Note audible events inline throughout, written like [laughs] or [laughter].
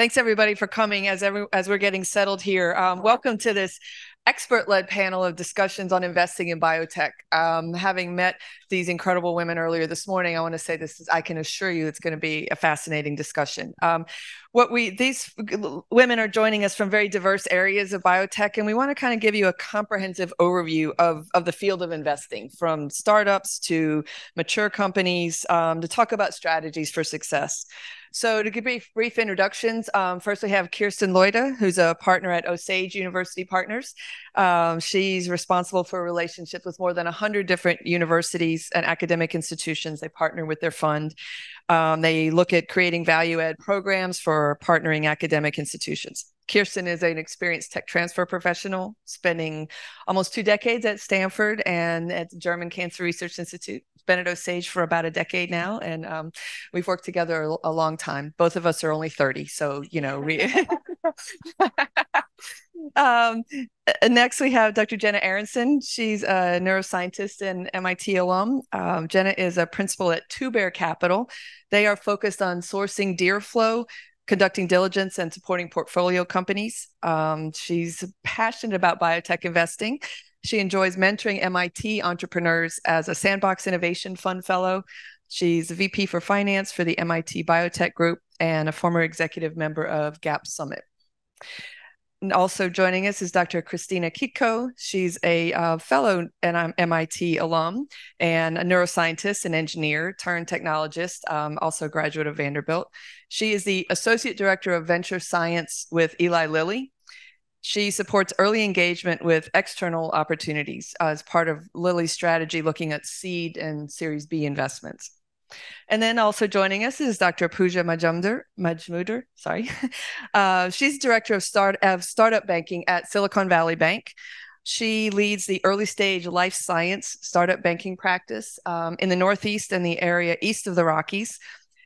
Thanks everybody for coming as every, as we're getting settled here. Um, welcome to this expert-led panel of discussions on investing in biotech. Um, having met these incredible women earlier this morning, I want to say this is, I can assure you it's going to be a fascinating discussion. Um, what we these women are joining us from very diverse areas of biotech, and we want to kind of give you a comprehensive overview of, of the field of investing, from startups to mature companies, um, to talk about strategies for success. So to give brief, brief introductions, um, first we have Kirsten Leute, who's a partner at Osage University Partners. Um, she's responsible for relationships with more than 100 different universities and academic institutions. They partner with their fund. Um, they look at creating value add programs for partnering academic institutions. Kirsten is an experienced tech transfer professional, spending almost two decades at Stanford and at the German Cancer Research Institute. Been at Osage for about a decade now, and um, we've worked together a, a, long time. Both of us are only 30, so you know. We [laughs] um, next, we have Dr. Jenna Aronson. She's a neuroscientist and MIT alum. Um, Jenna is a principal at Two Bear Capital. They are focused on sourcing deal flow conducting diligence and supporting portfolio companies. Um, she's passionate about biotech investing. She enjoys mentoring MIT entrepreneurs as a Sandbox Innovation Fund Fellow. She's a VP for Finance for the MIT Biotech Group and a former executive member of GAP Summit. And also joining us is Dr. Kristina Kitko. She's a uh, fellow and MIT alum and a neuroscientist and engineer turned technologist, um, also a graduate of Vanderbilt. She is the Associate Director of Venture Science with Eli Lilly. She supports early engagement with external opportunities as part of Lilly's strategy looking at seed and Series B investments. And then also joining us is Dr. Pooja Majumdar, Majmudar, sorry. [laughs] Uh, she's director of, start, of startup banking at Silicon Valley Bank. She leads the early stage life science startup banking practice um, in the Northeast and the area east of the Rockies.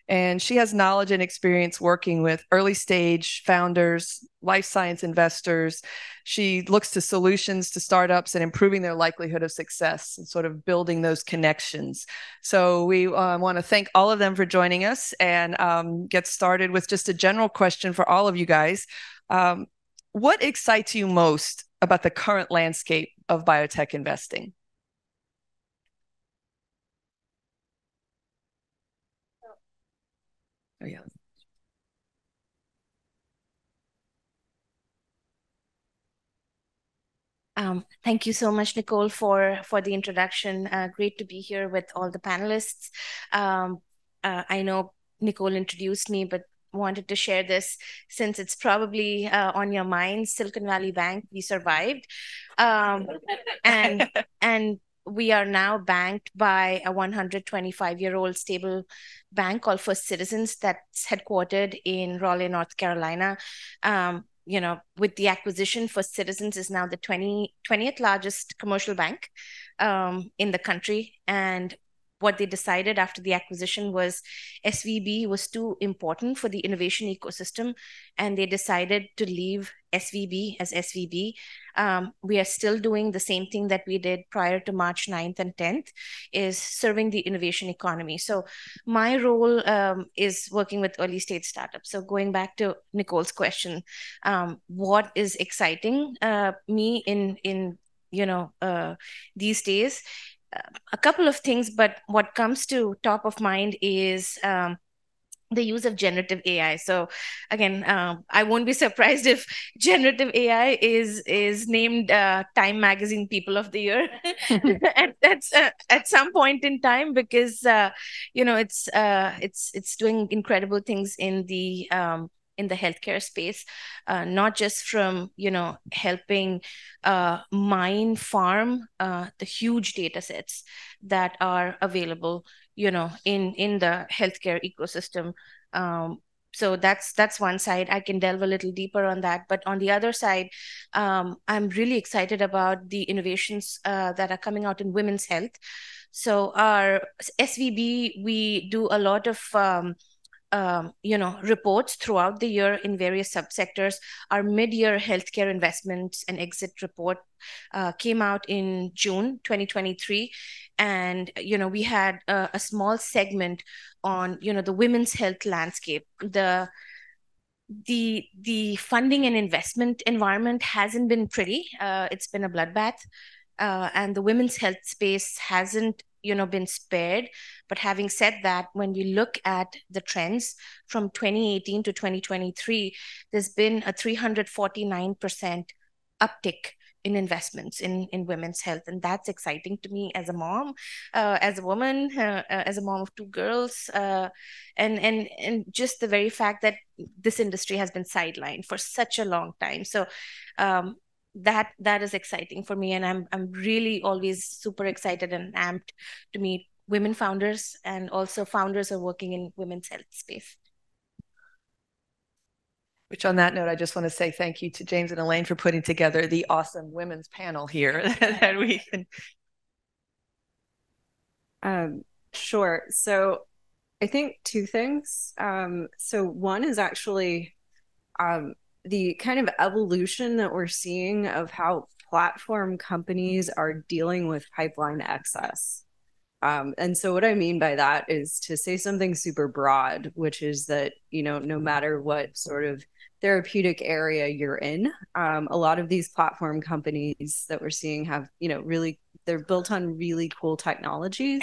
And she has knowledge and experience working with early stage founders, life science investors. She looks to solutions to startups and improving their likelihood of success and sort of building those connections. So we uh, want to thank all of them for joining us and um, get started with just a general question for all of you guys. Um, what excites you most about the current landscape of biotech investing? Oh, yeah. Um, thank you so much, Nicole, for for the introduction. Uh, great to be here with all the panelists. Um, uh, I know Nicole introduced me, but wanted to share this since it's probably uh, on your mind. Silicon Valley Bank, we survived, um, [laughs] and and we are now banked by a 125 year old stable bank called First Citizens that's headquartered in Raleigh, North Carolina. Um, you know, with the acquisition, First Citizens is now the 20, 20th largest commercial bank um, in the country. And what they decided after the acquisition was SVB was too important for the innovation ecosystem, and they decided to leave SVB as SVB. Um, we are still doing the same thing that we did prior to March 9th and 10th, is serving the innovation economy. So my role um, is working with early stage startups. So going back to Nicole's question, um, what is exciting uh, me in in you know uh, these days a couple of things, but what comes to top of mind is um, the use of generative AI. So again, uh, I won't be [laughs] surprised if generative AI is is named uh, Time Magazine People of the Year [laughs] [laughs] at at, uh, at some point in time because uh, you know it's uh, it's it's doing incredible things in the um, in the healthcare space, uh, not just from you know helping uh, mine farm uh, the huge data sets that are available you know in in the healthcare ecosystem. Um, so that's that's one side. I can delve a little deeper on that. But on the other side um, i'm really excited about the innovations uh, that are coming out in women's health. So our svb we do a lot of um, um, you know reports throughout the year in various subsectors. Our mid-year healthcare investments and exit report uh, came out in June 2023, and you know we had a small segment on you know the women's health landscape. The the the funding and investment environment hasn't been pretty. Uh, it's been a bloodbath, uh, and the women's health space hasn't you know been spared. But having said that, when you look at the trends from 2018 to 2023, there's been a 349 percent uptick in investments in in women's health and that's exciting to me as a mom uh, as a woman uh, uh, as a mom of two girls uh, and and and just the very fact that this industry has been sidelined for such a long time so um, that that is exciting for me and i'm i'm really always super excited and amped to meet women founders and also founders are working in women's health space which on that note, I just want to say thank you to James and Elaine for putting together the awesome women's panel here [laughs] that we can. Um, sure. So I think two things. Um, so one is actually um, the kind of evolution that we're seeing of how platform companies are dealing with pipeline excess. Um, and so what I mean by that is to say something super broad, which is that, you know, no matter what sort of therapeutic area you're in. Um, a lot of these platform companies that we're seeing have, you know, really, they're built on really cool technologies,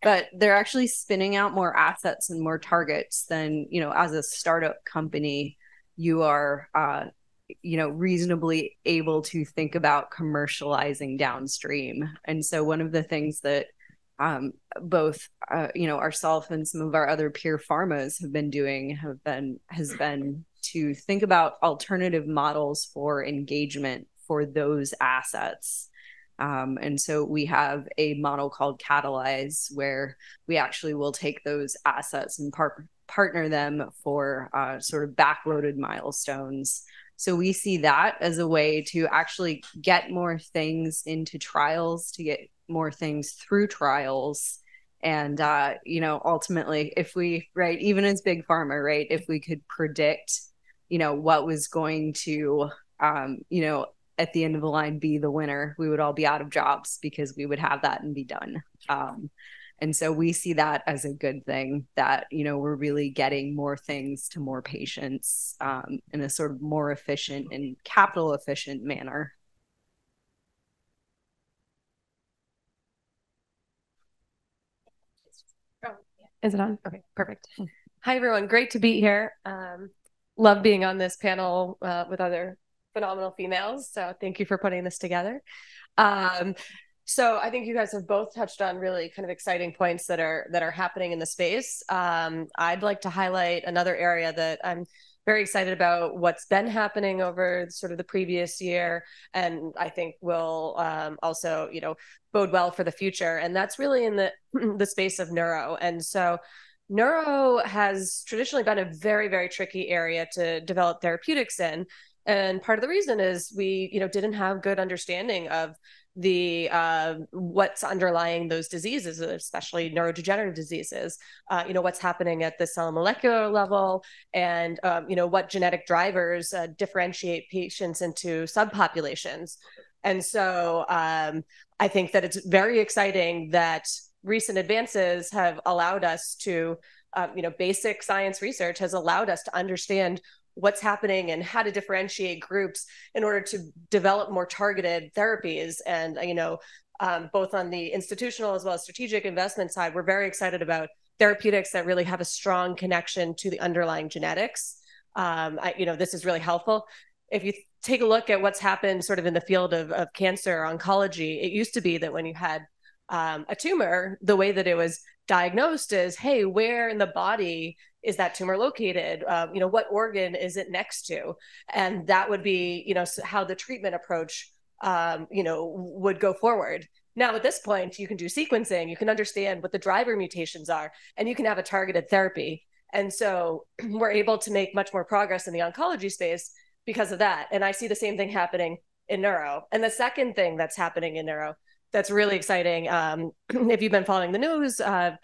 but they're actually spinning out more assets and more targets than, you know, as a startup company, you are, uh, you know, reasonably able to think about commercializing downstream. And so one of the things that um, both uh, you know ourselves and some of our other peer pharmas have been doing have been has been to think about alternative models for engagement for those assets. Um, and so we have a model called Catalyze, where we actually will take those assets and par- partner them for uh, sort of backloaded milestones. So we see that as a way to actually get more things into trials, to get more things through trials. And, uh, you know, ultimately, if we, right, even as big pharma, right, if we could predict you know what was going to um, you know at the end of the line be the winner we would all be out of jobs because we would have that and be done um, and so we see that as a good thing that you know we're really getting more things to more patients um, in a sort of more efficient and capital efficient manner Is it on? Okay, perfect. Hi, everyone. Great to be here. Um, love being on this panel uh, with other phenomenal females. So thank you for putting this together. Um, so I think you guys have both touched on really kind of exciting points that are that are happening in the space. Um, I'd like to highlight another area that I'm very excited about what's been happening over sort of the previous year, and I think will um, also you know bode well for the future. And that's really in the [clears throat] the space of neuro. And so neuro has traditionally been a very very tricky area to develop therapeutics in and part of the reason is we you know didn't have good understanding of the uh, what's underlying those diseases especially neurodegenerative diseases uh, you know what's happening at the cell molecular level and um, you know what genetic drivers uh, differentiate patients into subpopulations. And so um, i think that it's very exciting that recent advances have allowed us to, uh, you know, basic science research has allowed us to understand what's happening and how to differentiate groups in order to develop more targeted therapies. And, you know, um, both on the institutional as well as strategic investment side, we're very excited about therapeutics that really have a strong connection to the underlying genetics. Um, I, you know, this is really helpful. If you take a look at what's happened sort of in the field of, of cancer oncology, it used to be that when you had um, a tumor, the way that it was diagnosed is, hey, where in the body is that tumor located? Um, you know, what organ is it next to? And that would be, you know, how the treatment approach, um, you know, would go forward. Now, at this point, you can do sequencing, you can understand what the driver mutations are, and you can have a targeted therapy. And so [clears throat] we're able to make much more progress in the oncology space because of that. And I see the same thing happening in neuro. And the second thing that's happening in neuro that's really exciting. Um, [clears throat] if you've been following the news, uh,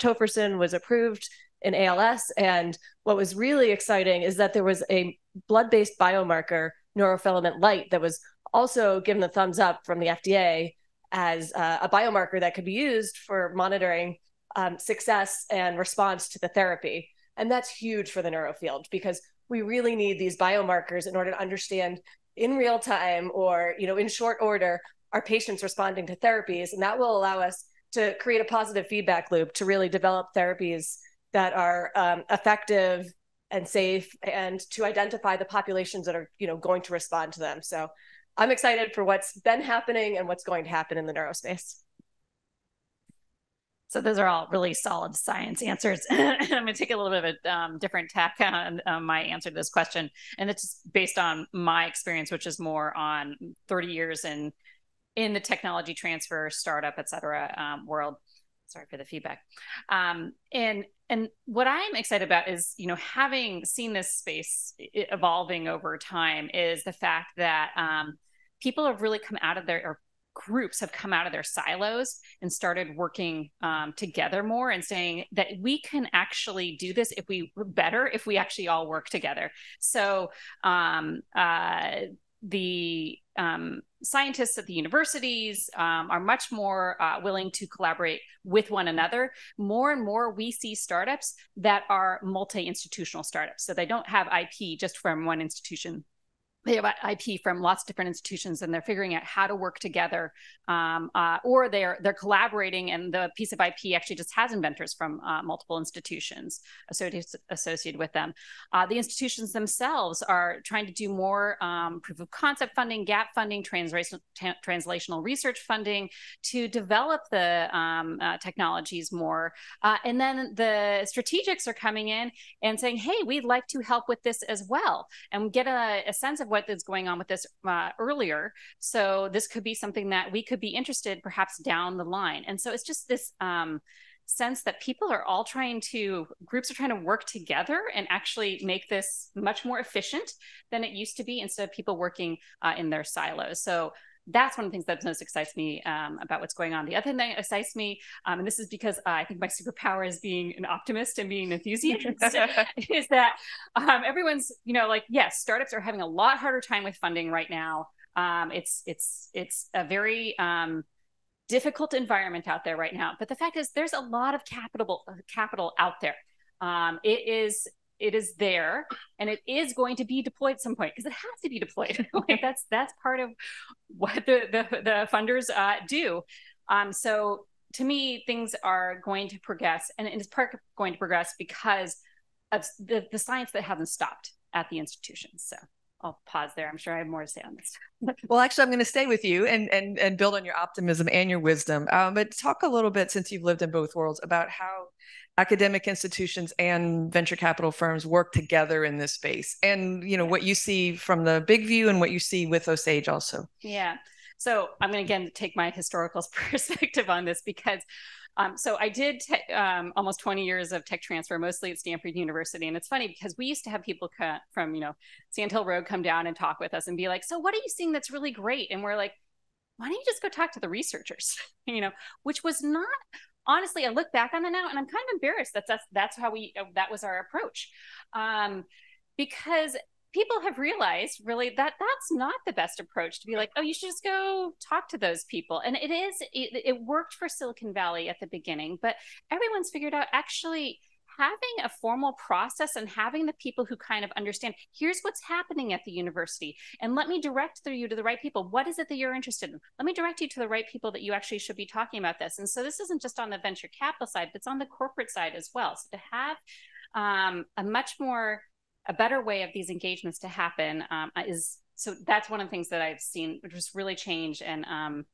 was approved in ALS. And what was really exciting is that there was a blood based biomarker, neurofilament light, that was also given the thumbs up from the FDA as uh, a biomarker that could be used for monitoring um, success and response to the therapy. And that's huge for the neuro field because we really need these biomarkers in order to understand in real time or you know in short order our patients responding to therapies and that will allow us to create a positive feedback loop to really develop therapies that are um, effective and safe and to identify the populations that are you know going to respond to them so i'm excited for what's been happening and what's going to happen in the neurospace so those are all really solid science answers. [laughs] I'm going to take a little bit of a um, different tack on um, my answer to this question, and it's based on my experience, which is more on 30 years in in the technology transfer, startup, et cetera, um, world. Sorry for the feedback. Um, and and what I'm excited about is, you know, having seen this space evolving over time, is the fact that um, people have really come out of their or groups have come out of their silos and started working um, together more and saying that we can actually do this if we better if we actually all work together. So um, uh, the um, scientists at the universities um, are much more uh, willing to collaborate with one another. More and more, we see startups that are multi institutional startups. So they don't have IP just from one institution they have IP from lots of different institutions, and they're figuring out how to work together, um, uh, or they're they're collaborating, and the piece of IP actually just has inventors from uh, multiple institutions associated associated with them. Uh, the institutions themselves are trying to do more um, proof of concept funding, gap funding, translation, translational research funding to develop the um, uh, technologies more, uh, and then the strategics are coming in and saying, "Hey, we'd like to help with this as well," and get a, a sense of what is going on with this uh, earlier. So this could be something that we could be interested perhaps down the line. And so it's just this um, sense that people are all trying to groups are trying to work together and actually make this much more efficient than it used to be instead of people working uh, in their silos. So that's one of the things that most excites me um, about what's going on. The other thing that excites me, um, and this is because uh, I think my superpower is being an optimist and being an enthusiast, [laughs] is that um, everyone's, you know, like, yes, startups are having a lot harder time with funding right now. Um, it's it's it's a very um, difficult environment out there right now. But the fact is, there's a lot of capital capital out there. Um, it is it is there and it is going to be deployed some point because it has to be deployed [laughs] like that's that's part of what the the, the funders uh, do um, so to me things are going to progress and it's part going to progress because of the, the science that hasn't stopped at the institutions so I'll pause there. I'm sure I have more to say on this. [laughs] well, actually, I'm going to stay with you and and and build on your optimism and your wisdom. Um, but talk a little bit, since you've lived in both worlds, about how academic institutions and venture capital firms work together in this space and you know what you see from the big view and what you see with osage also yeah so i'm going to again take my historical [laughs] perspective on this because um, so I did te- um, almost 20 years of tech transfer, mostly at Stanford University. And it's funny because we used to have people come from, you know, Sand Hill Road come down and talk with us and be like, so what are you seeing that's really great? And we're like, why don't you just go talk to the researchers? [laughs] you know, which was not honestly, I look back on that now and I'm kind of embarrassed that that's that's how we uh, that was our approach, um, because people have realized really that that's not the best approach to be like, oh, you should just go talk to those people. And it is it, it worked for Silicon Valley at the beginning, but everyone's figured out actually having a formal process and having the people who kind of understand here's what's happening at the university and let me direct through you to the right people. What is it that you're interested in? Let me direct you to the right people that you actually should be talking about this. And so this isn't just on the venture capital side but it's on the corporate side as well. So to have um, a much more a better way of these engagements to happen um, is so that's one of the things that i've seen just really change and um,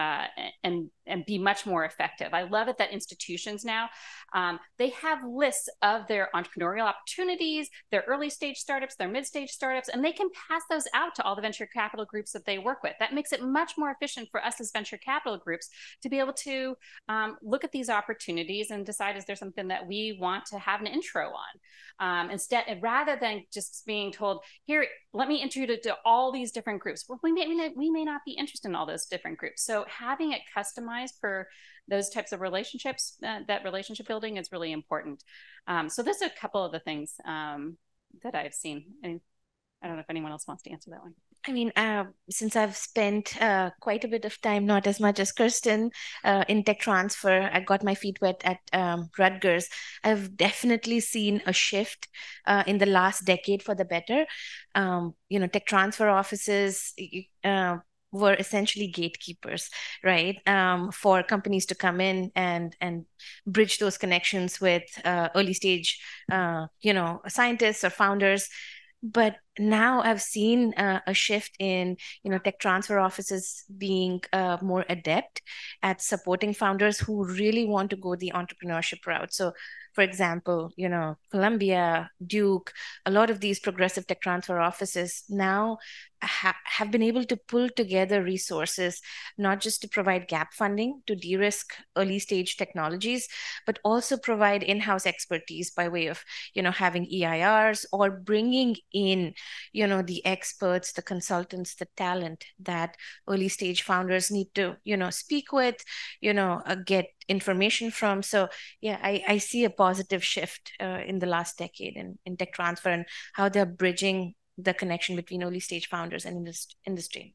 uh, and and be much more effective. I love it that institutions now um, they have lists of their entrepreneurial opportunities, their early stage startups, their mid stage startups, and they can pass those out to all the venture capital groups that they work with. That makes it much more efficient for us as venture capital groups to be able to um, look at these opportunities and decide is there something that we want to have an intro on um, instead rather than just being told here let me introduce you to all these different groups. Well, we may, we may not be interested in all those different groups. So having it customized for those types of relationships, uh, that relationship building is really important. Um, so there's a couple of the things um, that I've seen. And I don't know if anyone else wants to answer that one. I mean, uh, since I've spent uh, quite a bit of time, not as much as Kirsten, uh, in tech transfer, I got my feet wet at um, Rutgers. I've definitely seen a shift uh, in the last decade for the better. Um, you know, tech transfer offices uh, were essentially gatekeepers, right, um, for companies to come in and and bridge those connections with uh, early stage, you know, scientists or founders. But now i've seen uh, a shift in you know tech transfer offices being uh, more adept at supporting founders who really want to go the entrepreneurship route. So for example, you know, Columbia, Duke, a lot of these progressive tech transfer offices now ha- have been able to pull together resources, not just to provide gap funding to de risk early stage technologies, but also provide in house expertise by way of, you know, having EIRs or bringing in, you know, the experts, the consultants, the talent that early stage founders need to, you know, speak with, you know, uh, get information from. So yeah, I, I see a positive shift uh, in the last decade in, in tech transfer and how they're bridging the connection between early stage founders and industry.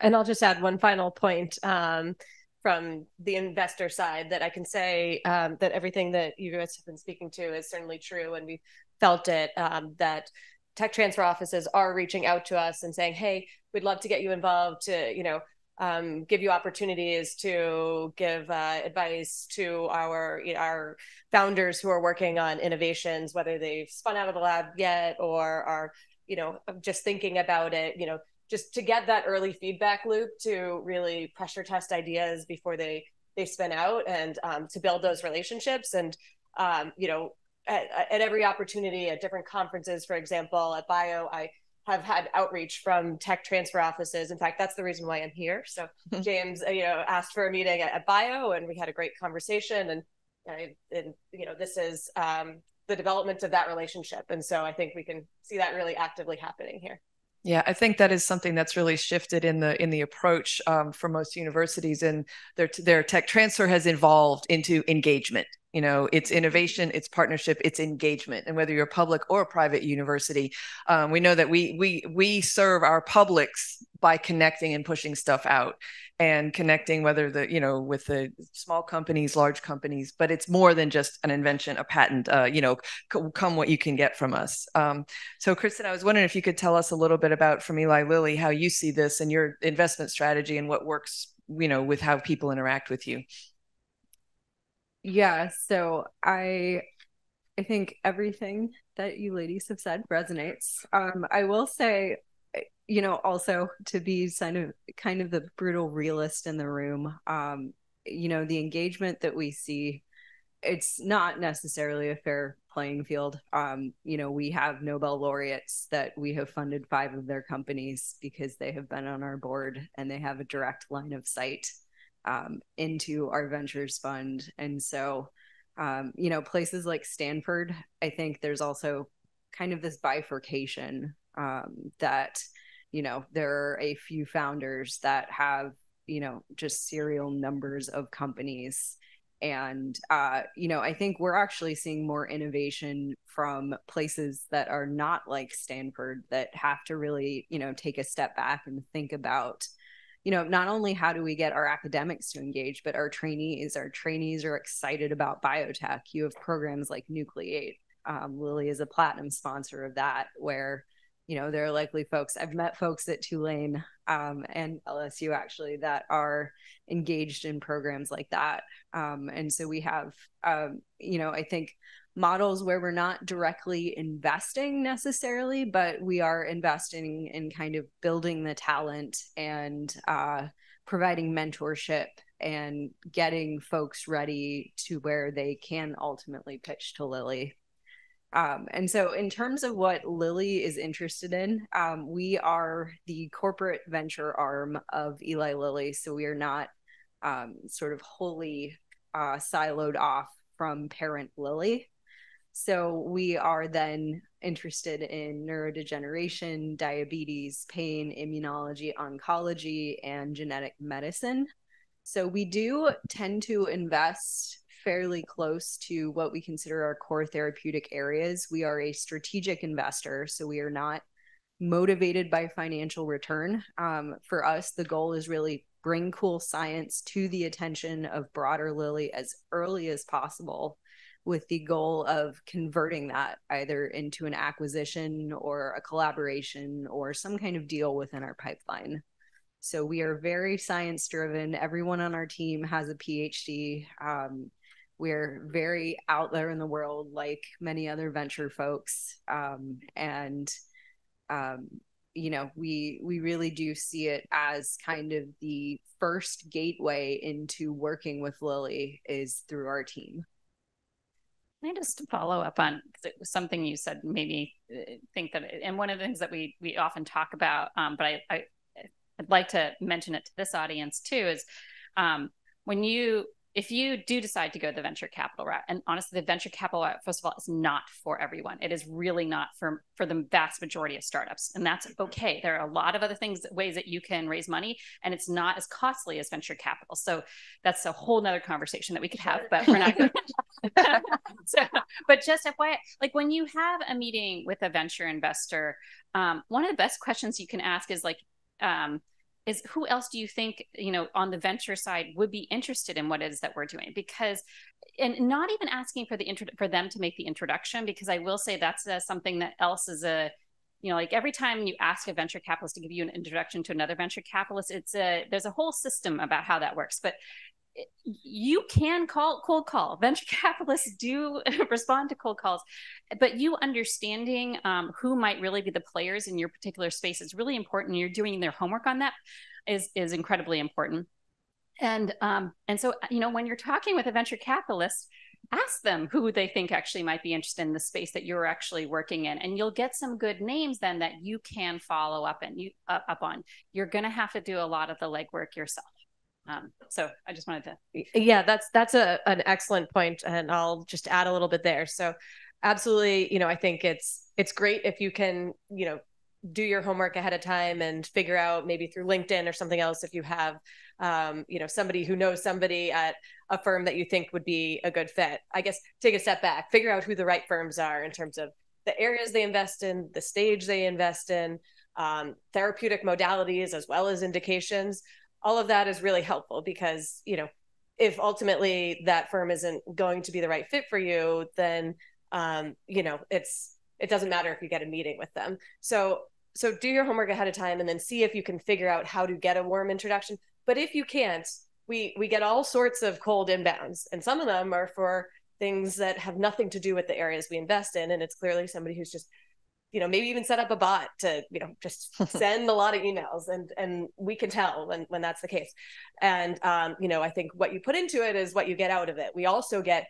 And I'll just add one final point um, from the investor side that I can say um, that everything that you guys have been speaking to is certainly true, and we felt it um, that tech transfer offices are reaching out to us and saying, "Hey, we'd love to get you involved to, you know." um, give you opportunities to give uh, advice to our you know, our founders who are working on innovations, whether they've spun out of the lab yet or are you know just thinking about it. You know, just to get that early feedback loop to really pressure test ideas before they they spin out and um, to build those relationships and um, you know at, at every opportunity at different conferences, for example, at Bio, I have had outreach from tech transfer offices. In fact, that's the reason why I'm here. So [laughs] James, you know, asked for a meeting at, at Bio, and we had a great conversation. And, and you know, this is um, the development of that relationship. And so I think we can see that really actively happening here. Yeah, I think that is something that's really shifted in the in the approach um, for most universities, and their their tech transfer has evolved into engagement you know it's innovation it's partnership it's engagement. And whether you're a public or a private university um, we know that we we we serve our publics by connecting and pushing stuff out and connecting whether the you know with the small companies large companies but it's more than just an invention a patent uh, you know come what you can get from us. Um, so kristen i was wondering if you could tell us a little bit about from eli lilly how you see this and your investment strategy and what works you know with how people interact with you yeah, so I I think everything that you ladies have said resonates. Um, I will say, you know, also to be kind of kind of the brutal realist in the room. Um, you know, the engagement that we see, it's not necessarily a fair playing field. Um, you know, we have Nobel laureates that we have funded five of their companies because they have been on our board and they have a direct line of sight um, into our ventures fund. And so, um, you know, places like Stanford, I think there's also kind of this bifurcation um, that, you know, there are a few founders that have, you know, just serial numbers of companies. And, uh, you know, I think we're actually seeing more innovation from places that are not like Stanford that have to really, you know, take a step back and think about you know, not only how do we get our academics to engage, but our trainees. Our trainees are excited about biotech. You have programs like Nucleate. Um, is a platinum sponsor of that, where you know there are likely folks. I've met folks at Tulane um, and LSU actually that are engaged in programs like that, um, and so we have, um, you know, I think models where we're not directly investing necessarily, but we are investing in kind of building the talent and uh, providing mentorship and getting folks ready to where they can ultimately pitch to Lilly. Um, and so, in terms of what Lilly is interested in, um, we are the corporate venture arm of Eli Lilly. So, we are not um, sort of wholly uh, siloed off from parent Lilly. So we are then interested in neurodegeneration, diabetes, pain, immunology, oncology, and genetic medicine. So we do tend to invest fairly close to what we consider our core therapeutic areas. We are a strategic investor, so we are not motivated by financial return. Um, for us, the goal is really bring cool science to the attention of broader Lilly as early as possible with the goal of converting that either into an acquisition or a collaboration or some kind of deal within our pipeline. So we are very science driven. Everyone on our team has a PhD. Um, we're very out there in the world, like many other venture folks. Um, and um, you know, we we really do see it as kind of the first gateway into working with Lilly is through our team. I just follow up on something you said? Maybe uh, think that, and one of the things that we we often talk about, um, but I, I I'd like to mention it to this audience too, is um, when you if you do decide to go the venture capital route, and honestly, the venture capital route, first of all, is not for everyone. It is really not for for the vast majority of startups, and that's okay. There are a lot of other things, ways that you can raise money, and it's not as costly as venture capital. So that's a whole nother conversation that we could have, but we're not. Going [laughs] [laughs] so, but just FYI, like when you have a meeting with a venture investor, um, one of the best questions you can ask is like. Um, is who else do you think you know on the venture side would be interested in what it is that we're doing? Because and not even asking for the intro for them to make the introduction because i will say that's uh, something that else is a you know like every time you ask a venture capitalist to give you an introduction to another venture capitalist it's a there's a whole system about how that works. But you can call cold call. [laughs] Venture capitalists do [laughs] respond to cold calls. But you understanding um, who might really be the players in your particular space is really important you're doing their homework on that is is incredibly important. And um, and so you know when you're talking with a venture capitalist ask them who they think actually might be interested in the space that you're actually working in and you'll get some good names then that you can follow up and you uh, up on. You're going to have to do a lot of the legwork yourself um, so I just wanted to. Yeah, that's that's a an excellent point, and I'll just add a little bit there. So, absolutely, you know, I think it's it's great if you can, you know, do your homework ahead of time and figure out maybe through LinkedIn or something else if you have, um, you know, somebody who knows somebody at a firm that you think would be a good fit. I guess take a step back, figure out who the right firms are in terms of the areas they invest in, the stage they invest in, um, therapeutic modalities as well as indications all of that is really helpful because you know if ultimately that firm isn't going to be the right fit for you then um, you know it's it doesn't matter if you get a meeting with them. So so do your homework ahead of time and then see if you can figure out how to get a warm introduction. But if you can't we we get all sorts of cold inbounds and some of them are for things that have nothing to do with the areas we invest in. And it's clearly somebody who's just you know maybe even set up a bot to you know just [laughs] send a lot of emails and and we can tell when when that's the case. And um, you know i think what you put into it is what you get out of it. We also get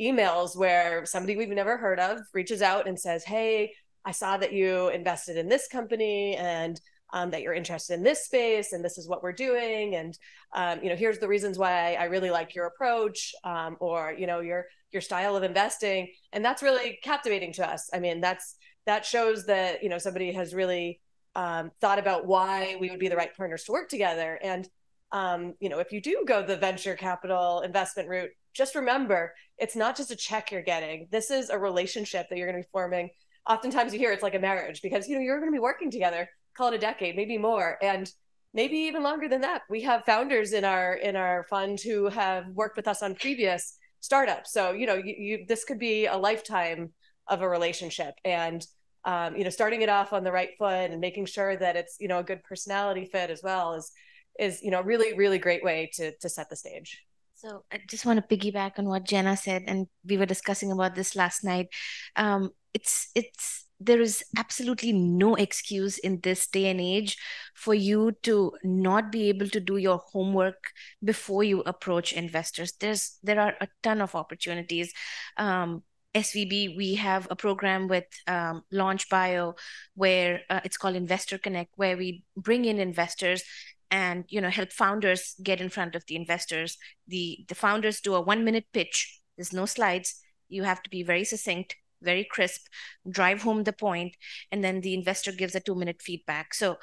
emails where somebody we've never heard of reaches out and says hey i saw that you invested in this company and um, that you're interested in this space and this is what we're doing and um, you know here's the reasons why I really like your approach um, or you know your your style of investing. And that's really captivating to us. I mean that's that shows that you know somebody has really um, thought about why we would be the right partners to work together. And um, you know if you do go the venture capital investment route just remember it's not just a check you're getting. This is a relationship that you're going to be forming. Oftentimes you hear it's like a marriage because you know you're going to be working together call it a decade maybe more and maybe even longer than that. We have founders in our in our fund who have worked with us on previous startups. So you know you, you this could be a lifetime of a relationship. And um, you know starting it off on the right foot and making sure that it's you know a good personality fit as well is is you know really really great way to to set the stage. So i just want to piggyback on what jenna said and we were discussing about this last night. Um, it's it's there is absolutely no excuse in this day and age for you to not be able to do your homework before you approach investors. There's there are a ton of opportunities. Um, SVB, we have a program with um, Launch Bio where uh, it's called Investor Connect, where we bring in investors and you know help founders get in front of the investors. The the founders do a one minute pitch. There's no slides. You have to be very succinct, very crisp, drive home the point, and then the investor gives a two minute feedback. So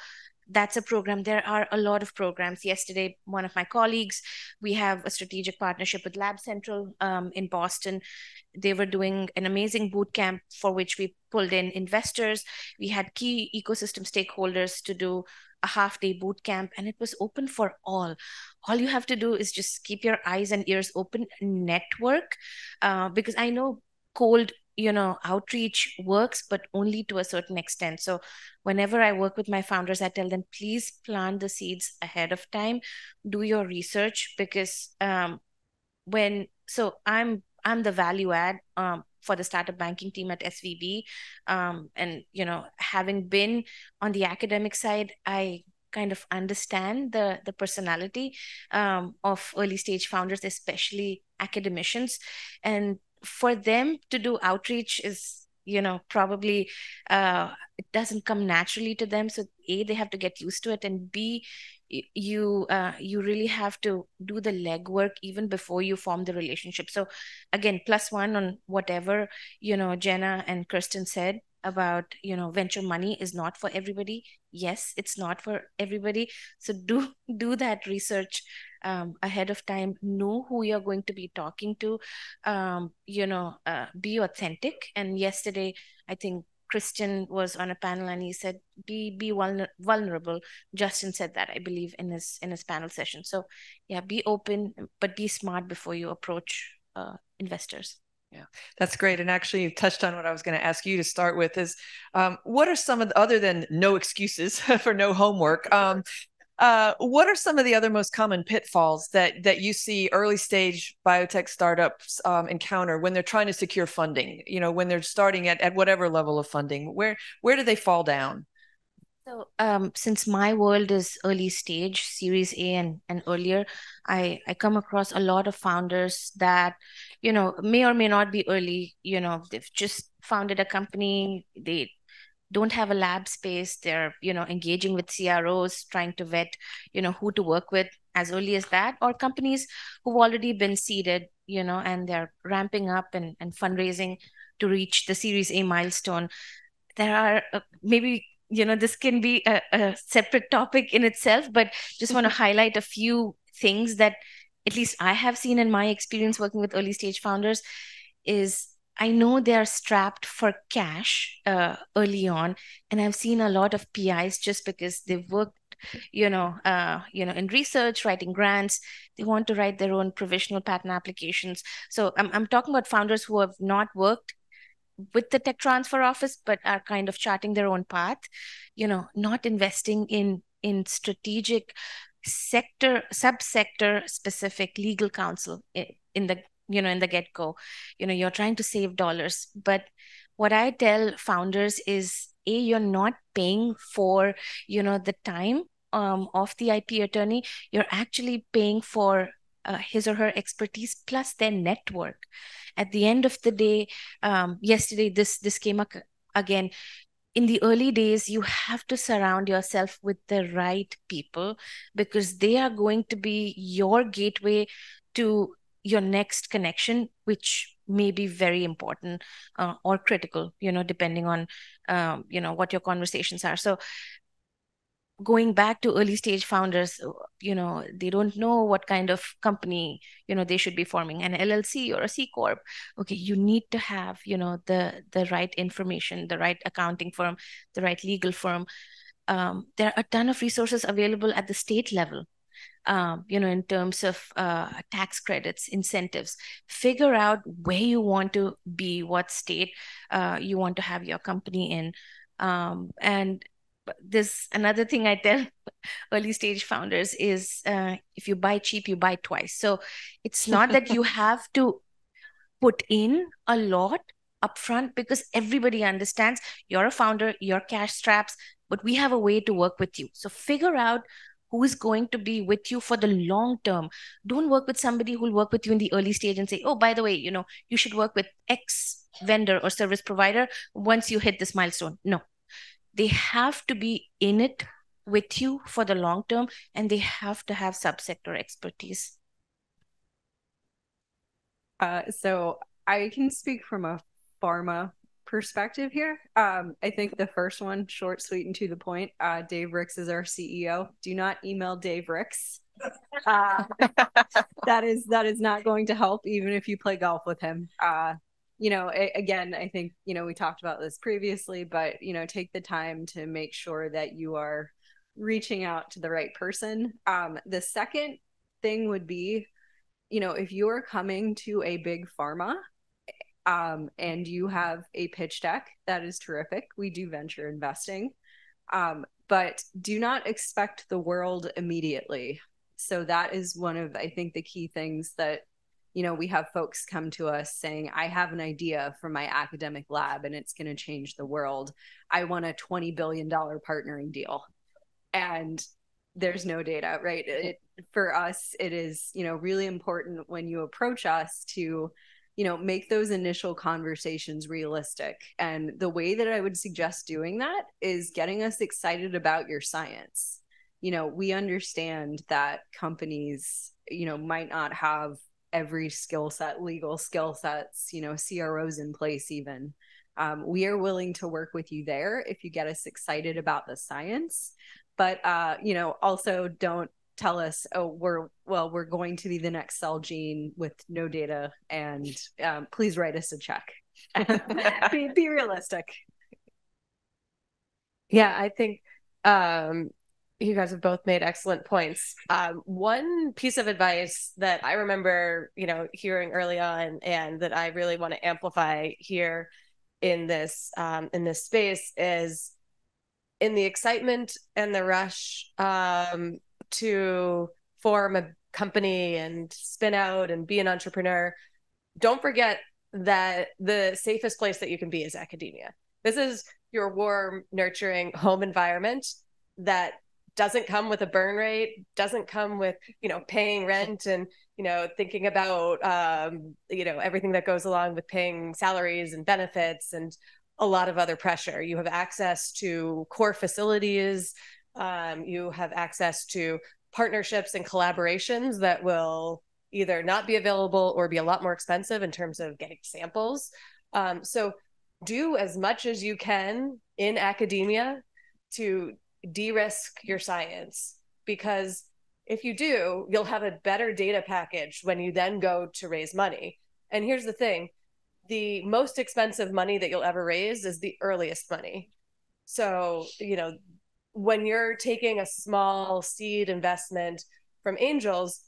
that's a program. There are a lot of programs. Yesterday, one of my colleagues, we have a strategic partnership with Lab Central um, in Boston. They were doing an amazing boot camp for which we pulled in investors. We had key ecosystem stakeholders to do a half day boot camp and it was open for all all you have to do is just keep your eyes and ears open network uh, because i know cold you know outreach works but only to a certain extent. So whenever i work with my founders i tell them please plant the seeds ahead of time. Do your research because um, when so i'm i'm the value add um, for the startup banking team at svb um, and you know having been on the academic side i kind of understand the the personality um, of early stage founders especially academicians. And for them to do outreach is you know probably uh, it doesn't come naturally to them. So a they have to get used to it. And b you uh, you really have to do the legwork even before you form the relationship. So again plus one on whatever you know jenna and kristen said about you know venture money is not for everybody. Yes it's not for everybody. So do [laughs] do that research um, ahead of time know who you're going to be talking to um, you know uh, be authentic and yesterday i think Christian was on a panel and he said, "Be be vulnerable." Justin said that I believe in his in his panel session. So, yeah, be open, but be smart before you approach uh, investors. Yeah, that's great. And actually, you've touched on what I was going to ask you to start with is um, what are some of the, other than no excuses [laughs] for no homework? Um, uh, what are some of the other most common pitfalls that that you see early stage biotech startups um, encounter when they're trying to secure funding? You know, when they're starting at, at whatever level of funding, where where do they fall down? So, um, since my world is early stage, Series A and, and earlier, I, I come across a lot of founders that, you know, may or may not be early. You know, they've just founded a company, they don't have a lab space. They're you know engaging with cros trying to vet you know who to work with as early as that or companies who've already been seeded you know and they're ramping up and, and fundraising to reach the series a milestone. There are uh, maybe you know this can be a, a separate topic in itself but just want to highlight a few things that at least i have seen in my experience working with early stage founders is I know they are strapped for cash uh, early on, and I've seen a lot of PIs just because they've worked, you know, uh, you know, in research, writing grants. They want to write their own provisional patent applications. So I'm I'm talking about founders who have not worked with the tech transfer office, but are kind of charting their own path. You know, not investing in in strategic sector subsector specific legal counsel in the you know in the get go you know you're trying to save dollars. But what i tell founders is a you're not paying for you know the time um, of the ip attorney. You're actually paying for uh, his or her expertise plus their network. At the end of the day um, yesterday this this came up again. In the early days you have to surround yourself with the right people because they are going to be your gateway to your next connection which may be very important uh, or critical you know depending on um, you know what your conversations are. So going back to early stage founders you know they don't know what kind of company you know they should be forming an llc or a c corp. Okay you need to have you know the the right information the right accounting firm the right legal firm. Um, there are a ton of resources available at the state level um, you know, in terms of uh, tax credits, incentives. Figure out where you want to be, what state uh, you want to have your company in. Um, and this another thing I tell [laughs] early stage founders is uh, if you buy cheap, you buy twice. So it's not that you [laughs] have to put in a lot upfront because everybody understands you're a founder, you're cash straps, but we have a way to work with you. So figure out who is going to be with you for the long term. Don't work with somebody who will work with you in the early stage and say oh by the way you know you should work with x vendor or service provider once you hit this milestone. No. They have to be in it with you for the long term and they have to have subsector expertise. Uh, so i can speak from a pharma perspective here. Um, I think the first one, short, sweet, and to the point. Uh, Dave Ricks is our CEO. Do not email Dave Ricks. [laughs] Uh, [laughs] that is that is not going to help, even if you play golf with him. Uh, you know, a, again, I think you know we talked about this previously, but you know, take the time to make sure that you are reaching out to the right person. Um, the second thing would be, you know, if you are coming to a big pharma um, and you have a pitch deck, that is terrific. We do venture investing. Um, but do not expect the world immediately. So that is one of, I think, the key things that, you know, we have folks come to us saying, I have an idea for my academic lab and it's going to change the world. I want a $20 billion partnering deal. And there's no data, right? It, for us, it is, you know, really important when you approach us to, you know make those initial conversations realistic. And the way that i would suggest doing that is getting us excited about your science. You know we understand that companies you know might not have every skill set legal skill sets you know CROs in place even. Um, we are willing to work with you there if you get us excited about the science. But uh, you know also don't tell us, oh, we're well, we're going to be the next Celgene with no data, and um, please write us a check. [laughs] be, be realistic. Yeah, I think um, you guys have both made excellent points. Um, one piece of advice that I remember, you know, hearing early on, and that I really want to amplify here in this um, in this space is in the excitement and the rush um, to form a company and spin out and be an entrepreneur, don't forget that the safest place that you can be is academia. This is your warm, nurturing home environment that doesn't come with a burn rate, doesn't come with, you know, paying rent and, you know, thinking about, um, you know, everything that goes along with paying salaries and benefits and a lot of other pressure. You have access to core facilities um, you have access to partnerships and collaborations that will either not be available or be a lot more expensive in terms of getting samples. Um, so do as much as you can in academia to de-risk your science because if you do, you'll have a better data package when you then go to raise money. And here's the thing the most expensive money that you'll ever raise is the earliest money. So, you know, when you're taking a small seed investment from angels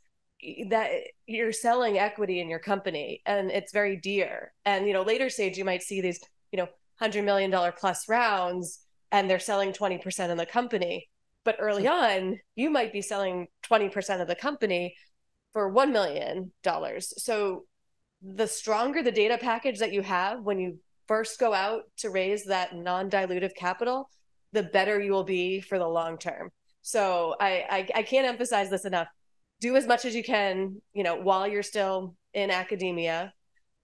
that you're selling equity in your company and it's very dear. And you know later stage you might see these you know 100 million dollar plus rounds and they're selling 20% of the company. But early on you might be selling 20% of the company for 1 million dollars. So the stronger the data package that you have when you first go out to raise that non-dilutive capital the better you will be for the long term. So I, I, I can't emphasize this enough. Do as much as you can, you know, while you're still in academia,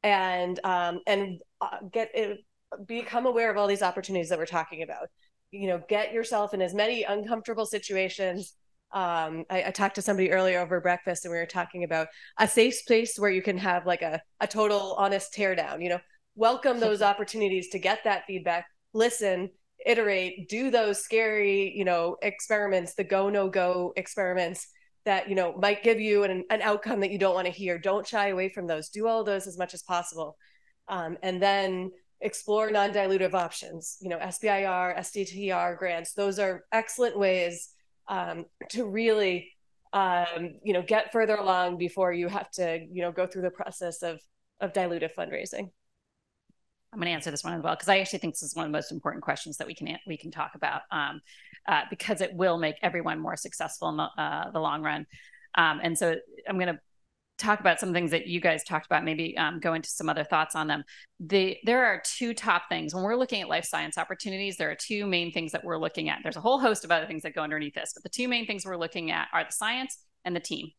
and um, and uh, get it, become aware of all these opportunities that we're talking about. You know, get yourself in as many uncomfortable situations. Um, I, I talked to somebody earlier over breakfast, and we were talking about a safe space where you can have like a a total honest teardown. You know, welcome those [laughs] opportunities to get that feedback, listen, iterate, do those scary, you know, experiments, the go no go experiments that you know might give you an, an outcome that you don't want to hear. Don't shy away from those. Do all those as much as possible, um, and then explore non-dilutive options. You know, SBIR, STTR grants. Those are excellent ways um, to really um, you know get further along before you have to you know go through the process of of dilutive fundraising. I'm going to answer this one as well because I actually think this is one of the most important questions that we can we can talk about um, uh, because it will make everyone more successful in the, uh, the long run. Um, and so I'm going to talk about some things that you guys talked about. Maybe um, go into some other thoughts on them. The there are two top things when we're looking at life science opportunities. There are two main things that we're looking at. There's a whole host of other things that go underneath this, but the two main things we're looking at are the science and the team.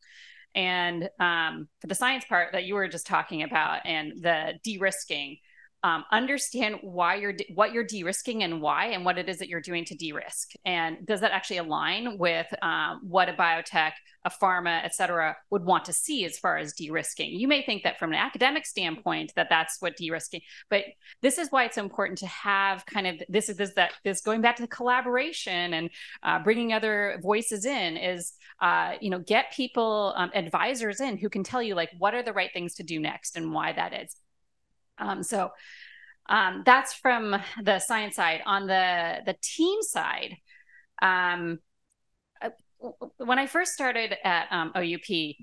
And um, for the science part that you were just talking about and the de-risking um, understand why you're what you're de-risking and why and what it is that you're doing to de-risk. And does that actually align with um, what a biotech a pharma et cetera would want to see as far as de-risking? You may think that from an academic standpoint that that's what de-risking but this is why it's important to have kind of this is this that this going back to the collaboration and uh, bringing other voices in is uh, you know get people um, advisors in who can tell you like what are the right things to do next and why that is um, so um, that's from the science side. On the the team side, um, uh, when I first started at um, OUP,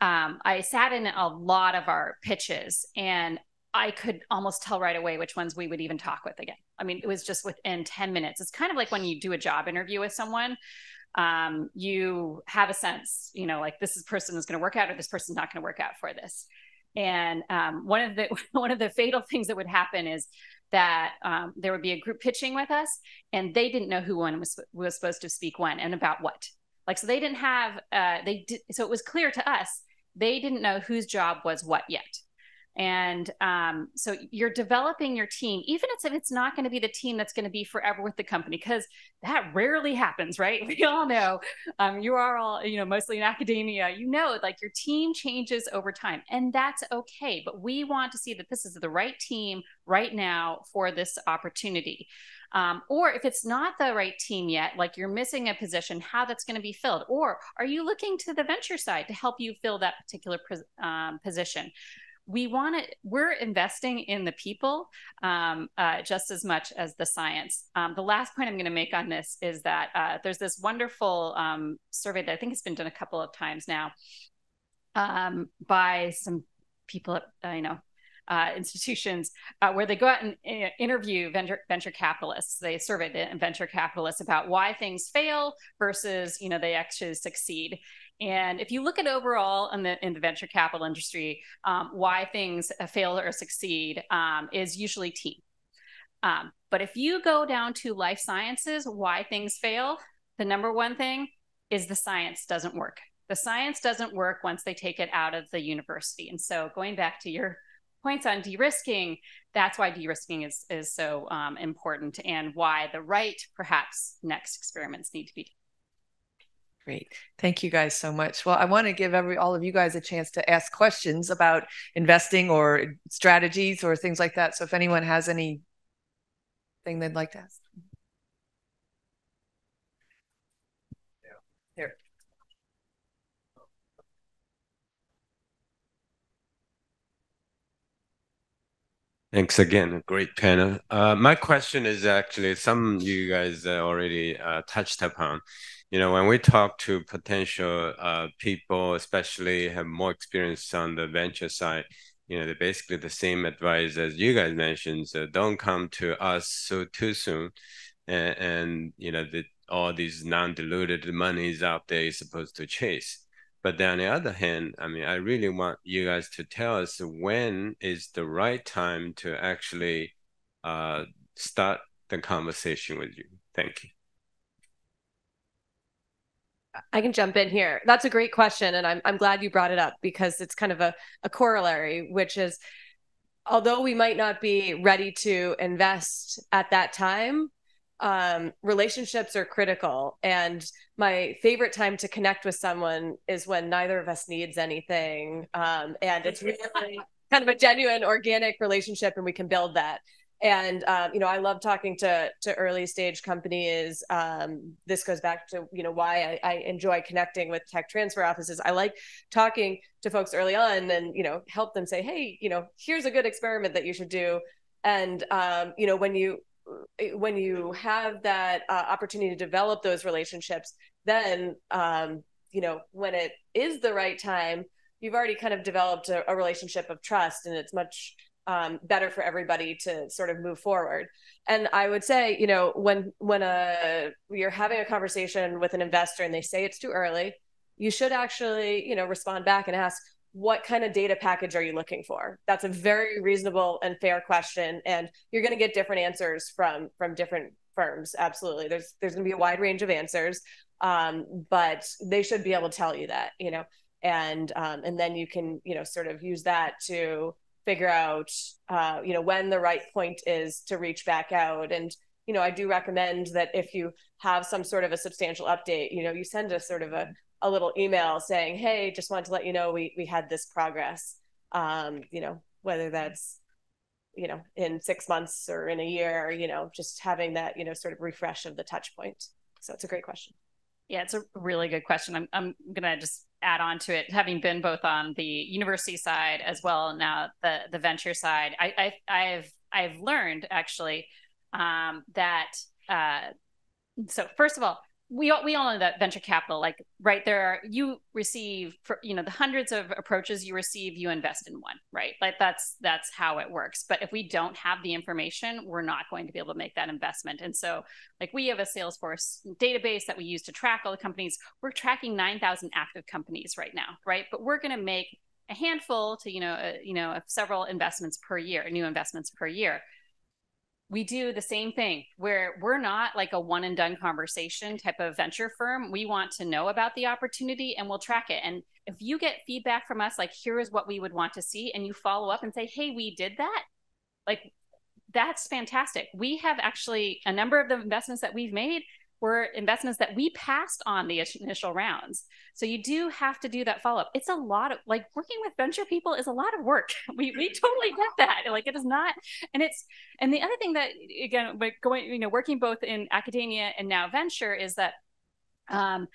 um, I sat in a lot of our pitches, and I could almost tell right away which ones we would even talk with again. I mean, it was just within ten minutes. It's kind of like when you do a job interview with someone. Um, you have a sense, you know, like this person is going to work out or this person's not going to work out for this. And um, one of the [laughs] one of the fatal things that would happen is that um, there would be a group pitching with us, and they didn't know who one was was supposed to speak when and about what. Like so, they didn't have uh, they did so it was clear to us they didn't know whose job was what yet. And um, so you're developing your team, even if it's not going to be the team that's going to be forever with the company, because that rarely happens, right? [laughs] We all know um, you are all, you know, mostly in academia, you know, like your team changes over time, and that's okay. But we want to see that this is the right team right now for this opportunity. Um, or if it's not the right team yet, like you're missing a position, how that's going to be filled. Or are you looking to the venture side to help you fill that particular um, position? We want to we're investing in the people um, uh, just as much as the science um, the last point i'm going to make on this is that uh, there's this wonderful um, survey that i think has been done a couple of times now um, by some people at uh, you know uh, institutions uh, where they go out and uh, interview venture, venture capitalists. They survey the venture capitalists about why things fail versus you know they actually succeed. And if you look at overall in the in the venture capital industry, um, why things fail or succeed um, is usually team. Um, but if you go down to life sciences, why things fail, the number one thing is the science doesn't work. The science doesn't work once they take it out of the university. And so going back to your points on de-risking, that's why de-risking is, is so um, important and why the right, perhaps, next experiments need to be done. Great. Thank you guys so much. Well, I want to give every all of you guys a chance to ask questions about investing or strategies or things like that. So if anyone has anything they'd like to ask. Here. Thanks again. Great panel. Uh, my question is actually some you guys uh, already uh, touched upon you know, when we talk to potential uh, people, especially have more experience on the venture side, you know, they're basically the same advice as you guys mentioned. So don't come to us so too soon, and, and you know, the, all these non-diluted monies out there is supposed to chase. But then on the other hand, I mean, I really want you guys to tell us when is the right time to actually uh, start the conversation with you. Thank you. I can jump in here. That's a great question. And I'm, I'm glad you brought it up because it's kind of a, a corollary, which is although we might not be ready to invest at that time, um, relationships are critical. And my favorite time to connect with someone is when neither of us needs anything. Um, and it's really [laughs] kind of a genuine organic relationship and we can build that and um, you know i love talking to to early stage companies um, this goes back to you know why I, I, enjoy connecting with tech transfer offices. I like talking to folks early on and you know help them say hey you know here's a good experiment that you should do. And um, you know when you when you have that uh, opportunity to develop those relationships then um, you know when it is the right time you've already kind of developed a, a relationship of trust and it's much um, better for everybody to sort of move forward. And I would say, you know, when when a you're having a conversation with an investor and they say it's too early, you should actually, you know, respond back and ask, what kind of data package are you looking for? That's a very reasonable and fair question, and you're going to get different answers from from different firms. Absolutely, there's there's going to be a wide range of answers, um, but they should be able to tell you that, you know, and um, and then you can, you know, sort of use that to figure out, uh, you know, when the right point is to reach back out. And, you know, I do recommend that if you have some sort of a substantial update, you know, you send us sort of a, a little email saying, hey, just wanted to let you know we, we had this progress, um, you know, whether that's, you know, in six months or in a year, you know, just having that, you know, sort of refresh of the touch point. So it's a great question. Yeah, it's a really good question. I'm, I'm going to just add on to it, having been both on the university side as well now the the venture side. I, I I've I've learned actually um, that uh, so first of all, we all, we all know that venture capital, like right there, are, you receive you know the hundreds of approaches you receive, you invest in one, right? Like that's that's how it works. But if we don't have the information, we're not going to be able to make that investment. And so, like we have a Salesforce database that we use to track all the companies. We're tracking nine thousand active companies right now, right? But we're going to make a handful to you know uh, you know several investments per year, new investments per year we do the same thing where we're not like a one and done conversation type of venture firm. We want to know about the opportunity and we'll track it. And if you get feedback from us, like, here is what we would want to see, and you follow up and say, hey, we did that, like, that's fantastic. We have actually a number of the investments that we've made were investments that we passed on the initial rounds. So you do have to do that follow up. It's a lot of like working with venture people is a lot of work. [laughs] We we totally get that. Like it is not, and it's and the other thing that again, but going you know working both in academia and now venture is that. Um,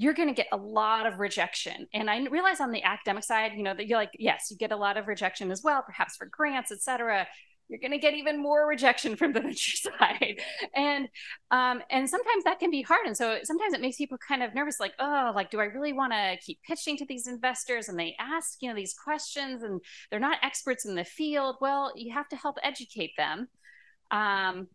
you're going to get a lot of rejection. And I realize on the academic side, you know, that you're like, yes, you get a lot of rejection as well, perhaps for grants, et cetera you're going to get even more rejection from the [laughs] venture side. And um, and sometimes that can be hard. And so sometimes it makes people kind of nervous like oh like do i really want to keep pitching to these investors? And they ask you know these questions and they're not experts in the field. Well you have to help educate them. Um,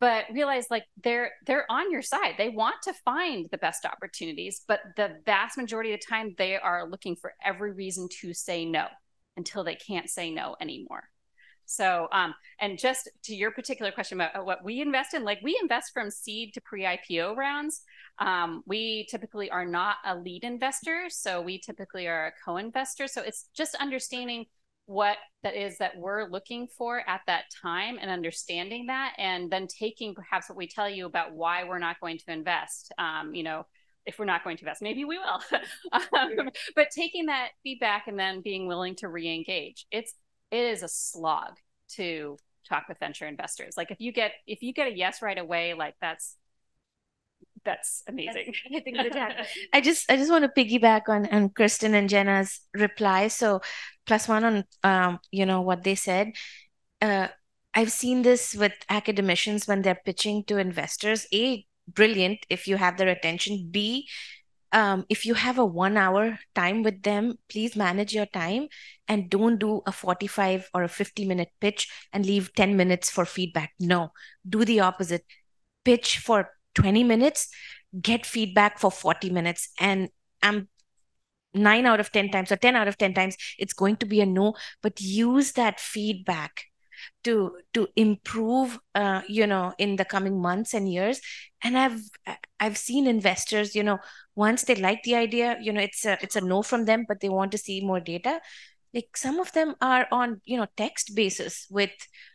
but realize like they're they're on your side. They want to find the best opportunities but the vast majority of the time they are looking for every reason to say no until they can't say no anymore so, um, and just to your particular question about uh, what we invest in, like we invest from seed to pre IPO rounds. Um, we typically are not a lead investor. So, we typically are a co investor. So, it's just understanding what that is that we're looking for at that time and understanding that, and then taking perhaps what we tell you about why we're not going to invest. Um, you know, if we're not going to invest, maybe we will. [laughs] um, but taking that feedback and then being willing to re-engage. It's it is a slog to talk with venture investors. Like if you get if you get a yes right away, like that's that's amazing. [laughs] I just I just want to piggyback on on Kirsten and Jenna's reply. So plus one on um, you know what they said. Uh, I've seen this with academicians when they're pitching to investors. A brilliant if you have their attention. B um, if you have a one hour time with them, please manage your time and don't do a 45 or a 50 minute pitch and leave 10 minutes for feedback. No, do the opposite. Pitch for 20 minutes, get feedback for 40 minutes. And I'm nine out of 10 times or 10 out of 10 times, it's going to be a no, but use that feedback to to improve uh, you know in the coming months and years. And i've i've seen investors you know once they like the idea you know it's a it's a no from them but they want to see more data. Like some of them are on you know text basis with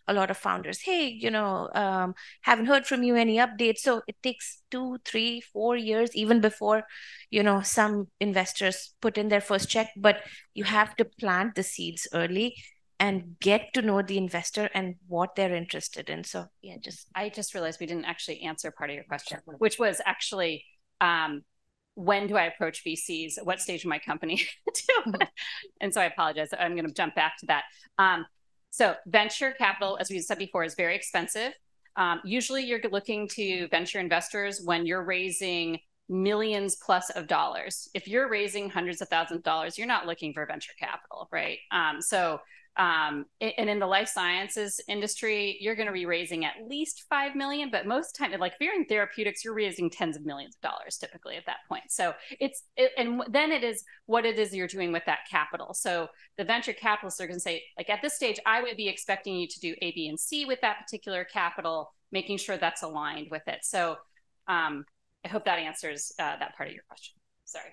a lot of founders. Hey you know um, haven't heard from you any updates? So it takes two three four years even before you know some investors put in their first check but you have to plant the seeds early and get to know the investor and what they're interested in. So yeah, just I just realized we didn't actually answer part of your question, which was actually um, when do I approach VCs? What stage of my company [laughs] [laughs] and so I apologize. I'm going to jump back to that. Um, so venture capital, as we said before, is very expensive. Um, usually, you're looking to venture investors when you're raising millions plus of dollars. If you're raising hundreds of thousands of dollars, you're not looking for venture capital, right? Um, so um, and in the life sciences industry, you're going to be raising at least five million, but most time, like if you're in therapeutics, you're raising tens of millions of dollars typically at that point. So it's it, and then it is what it is you're doing with that capital. So the venture capitalists are going to say, like at this stage, I would be expecting you to do A, B, and C with that particular capital, making sure that's aligned with it. So um, I hope that answers uh, that part of your question. Sorry.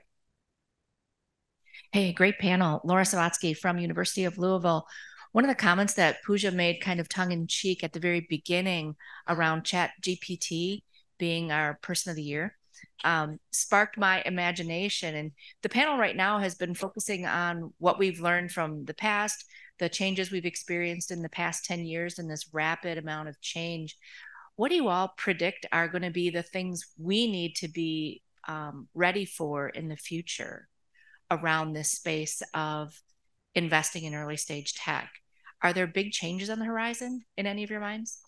Hey, great panel. Laura Savatsky from University of Louisville. one of the comments that Pooja made kind of tongue in cheek at the very beginning around Chat GPT being our person of the year um, sparked my imagination. And the panel right now has been focusing on what we've learned from the past, the changes we've experienced in the past 10 years, and this rapid amount of change. What do you all predict are going to be the things we need to be um, ready for in the future around this space of investing in early stage tech? Are there big changes on the horizon in any of your minds?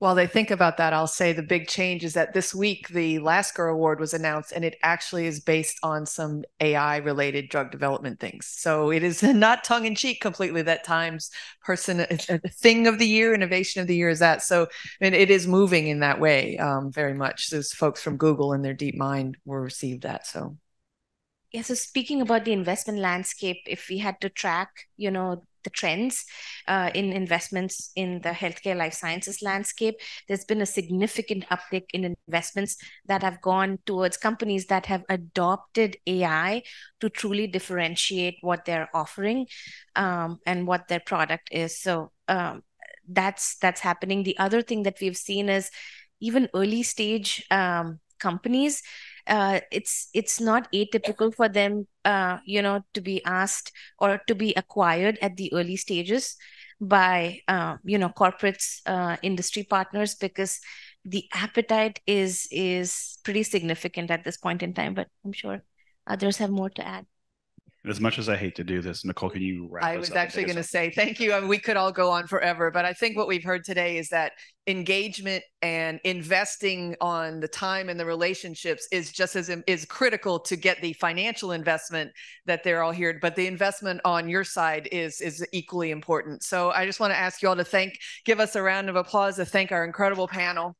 While they think about that, I'll say the big change is that this week the Lasker Award was announced, and it actually is based on some AI related drug development things. So it is [laughs] not tongue in cheek completely that Times person [laughs] thing of the year, innovation of the year is that. So and it is moving in that way um, very much. Those folks from Google and their Deep Mind were received that. So yeah so speaking about the investment landscape if we had to track you know the trends uh, in investments in the healthcare life sciences landscape. There's been a significant uptick in investments that have gone towards companies that have adopted AI to truly differentiate what they're offering um, and what their product is. So um, that's that's happening. The other thing that we've seen is even early stage um, companies uh, it's it's not atypical for them uh, you know to be asked or to be acquired at the early stages by uh, you know corporates uh, industry partners because the appetite is is pretty significant at this point in time but i'm sure others have more to add as much as I hate to do this, Nicole, can you wrap I was actually going to say thank you. I mean, we could all go on forever, but I think what we've heard today is that engagement and investing on the time and the relationships is just as is critical to get the financial investment that they're all here. But the investment on your side is is equally important. So I just want to ask you all to thank, give us a round of applause to thank our incredible panel.